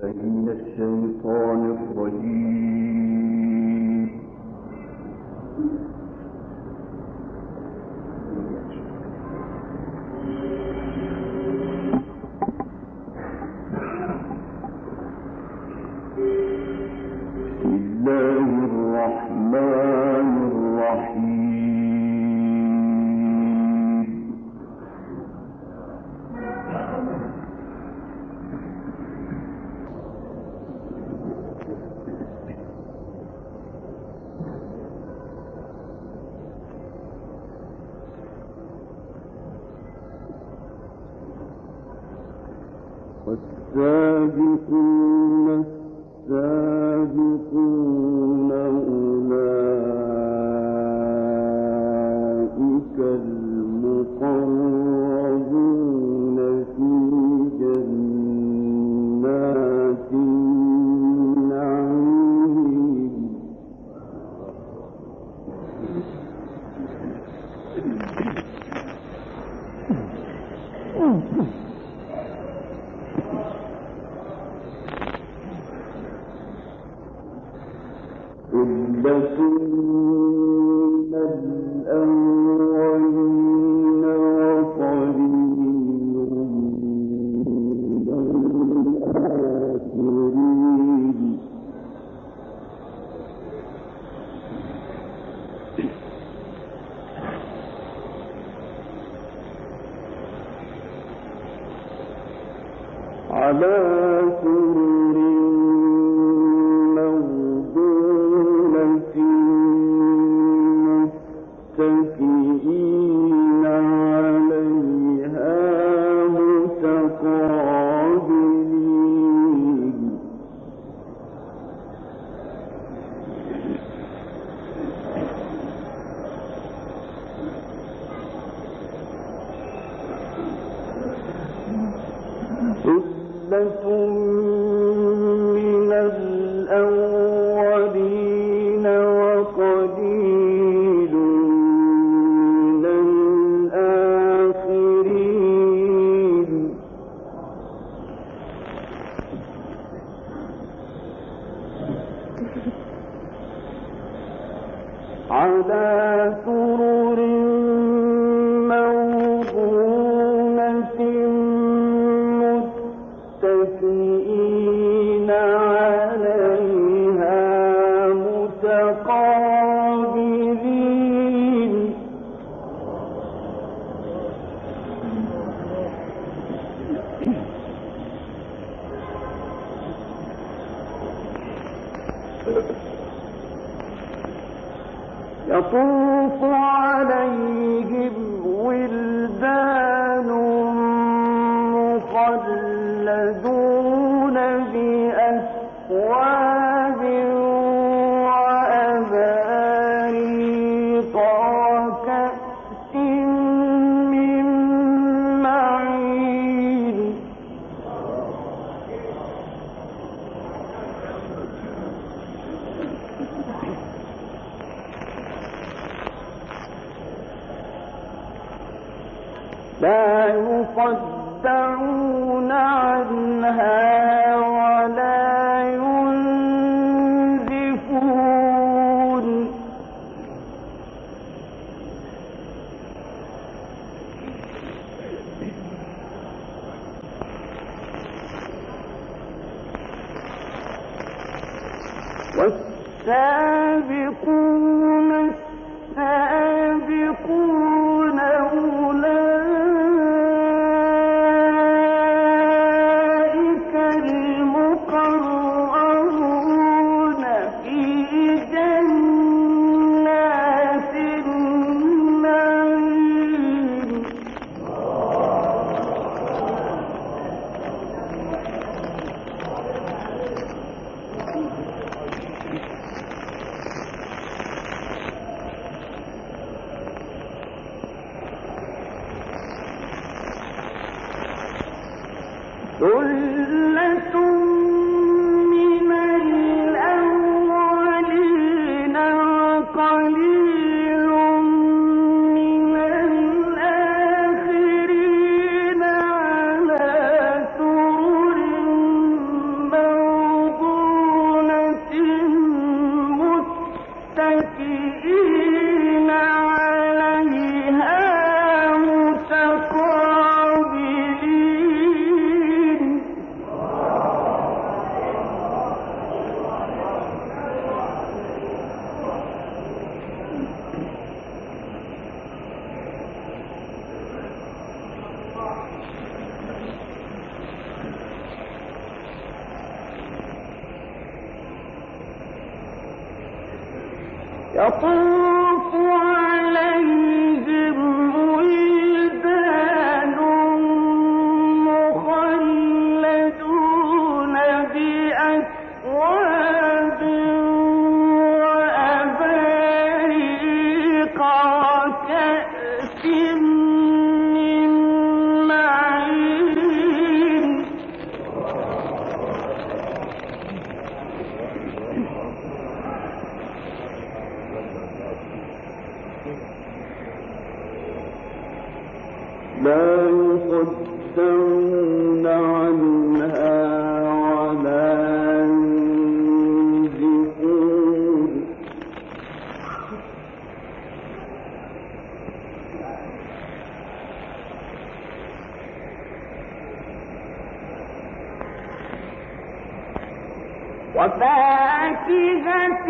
من الشيطان الرجيم على سرر والسابقون وفاكهة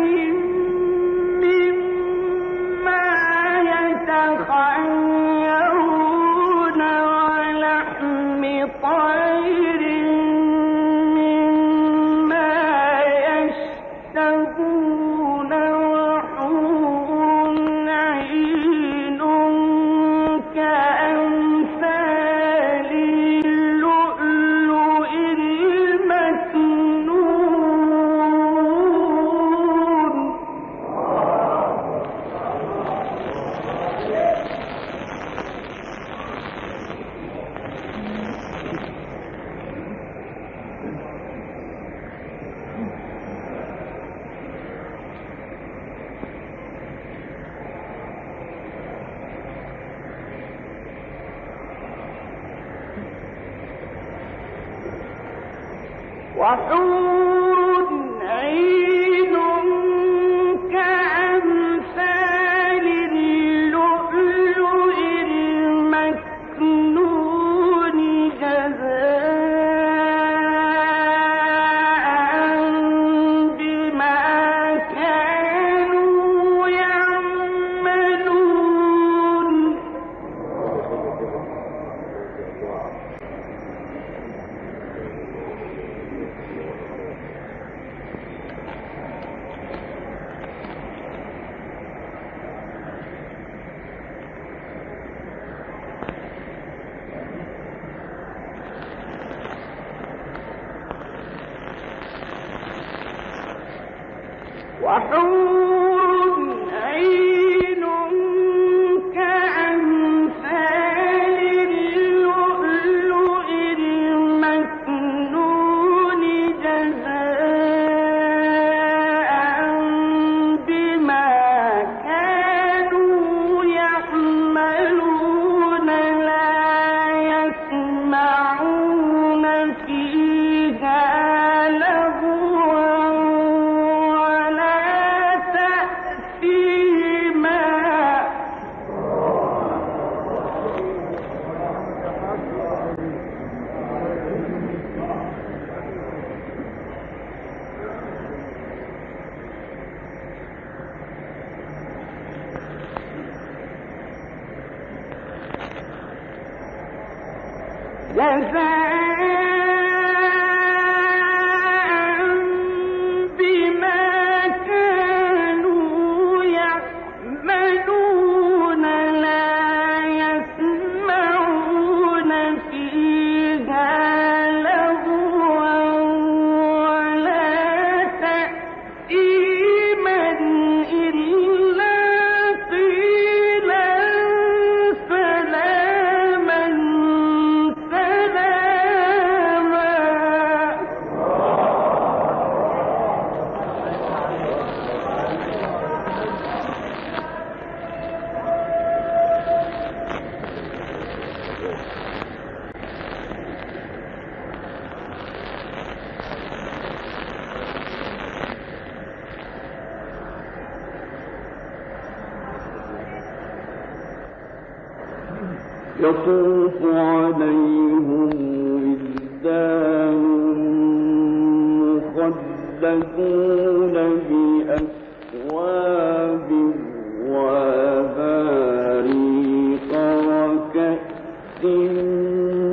Wahoo! وَأَوْ الْعَالَمِينَ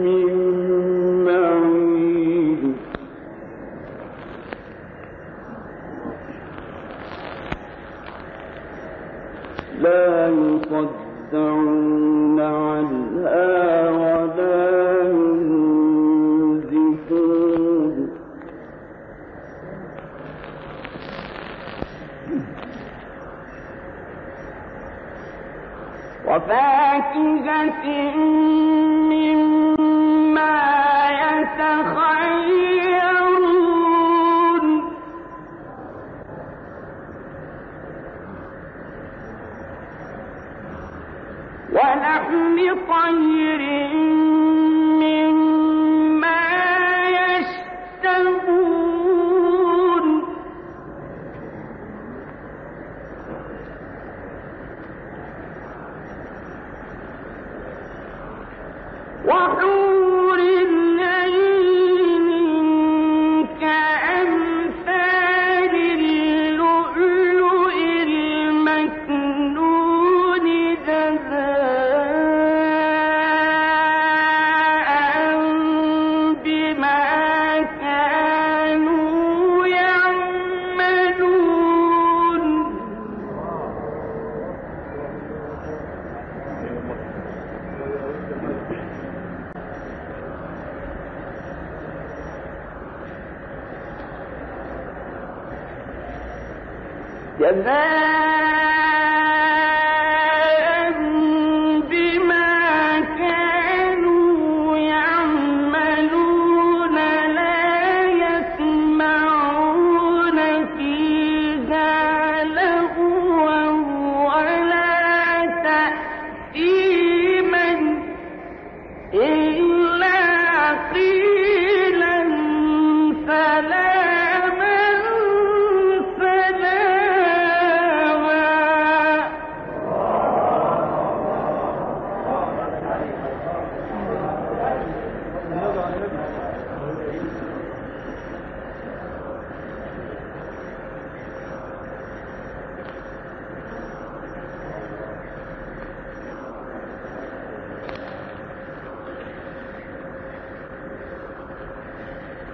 جزاء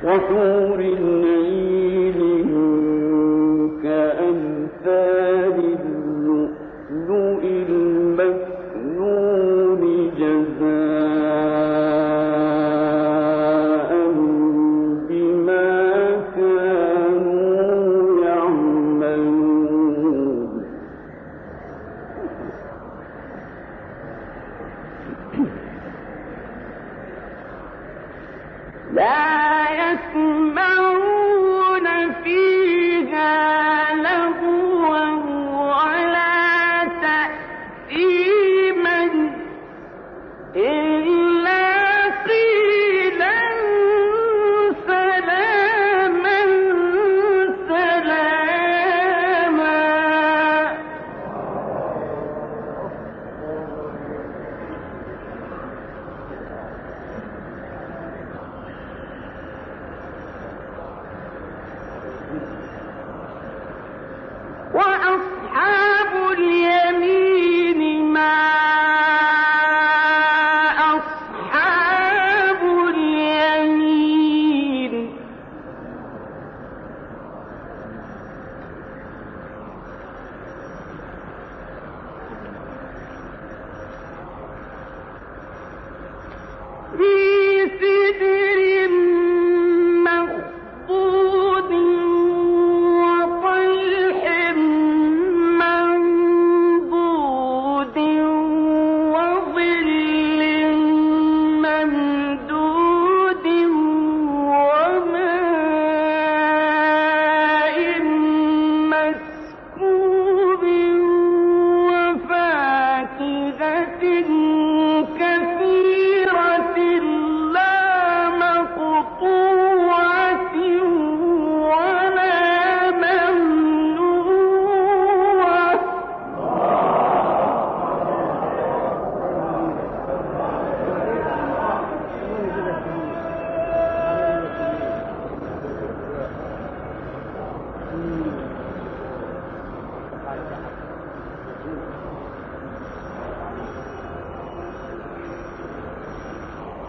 وحور العين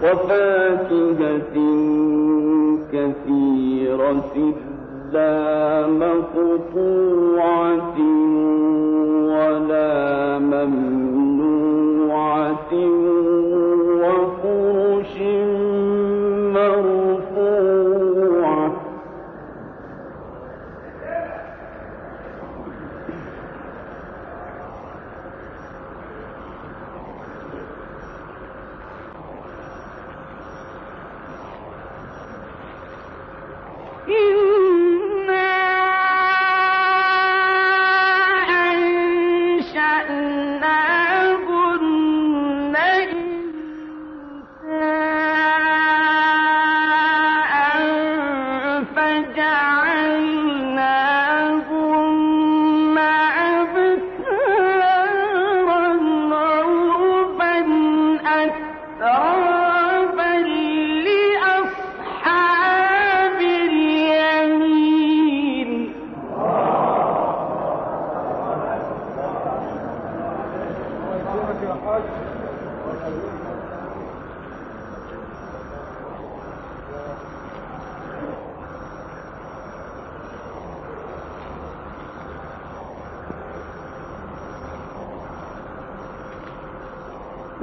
وفاكهة كثيرة لا مقطوعة ولا ممنوعة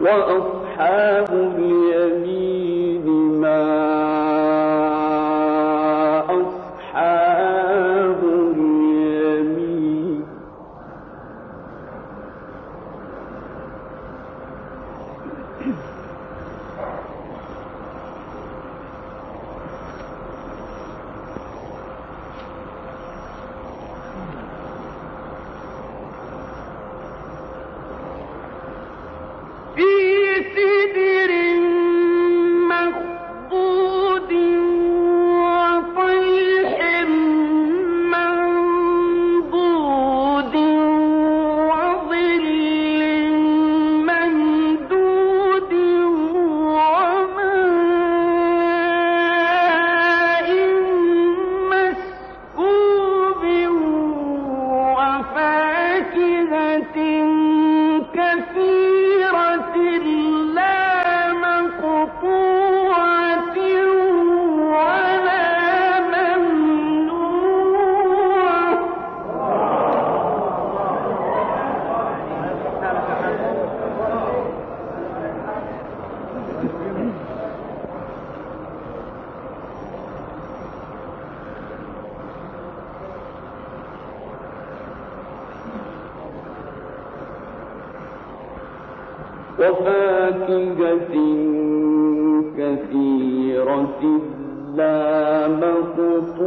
وأصحاب اليمين ما لا مقطوعة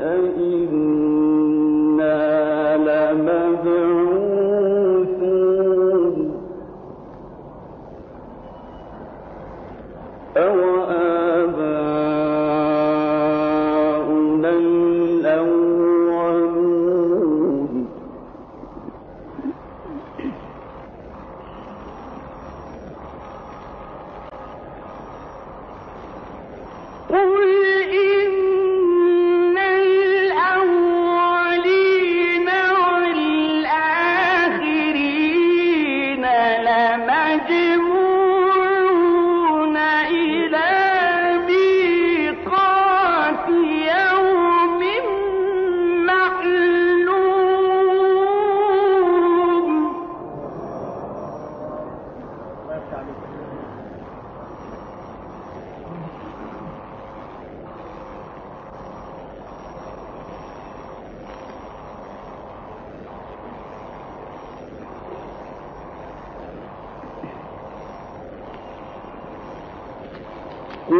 أئنا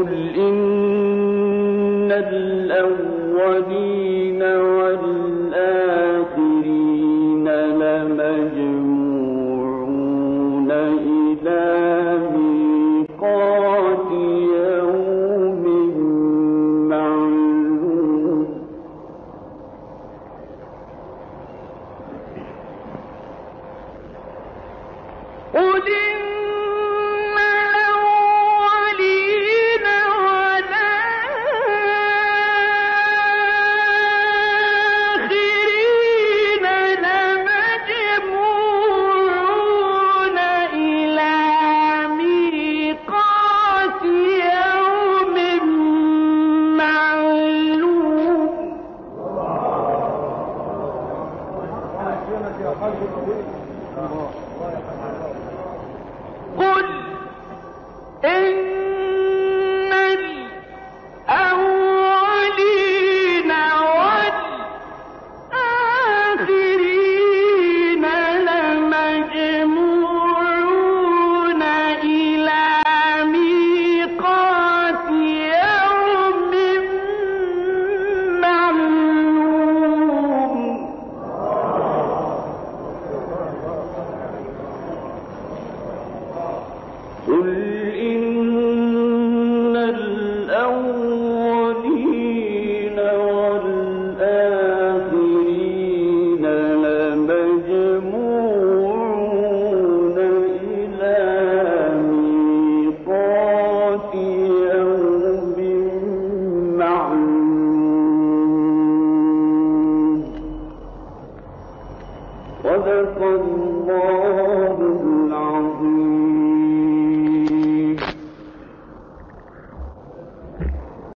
قل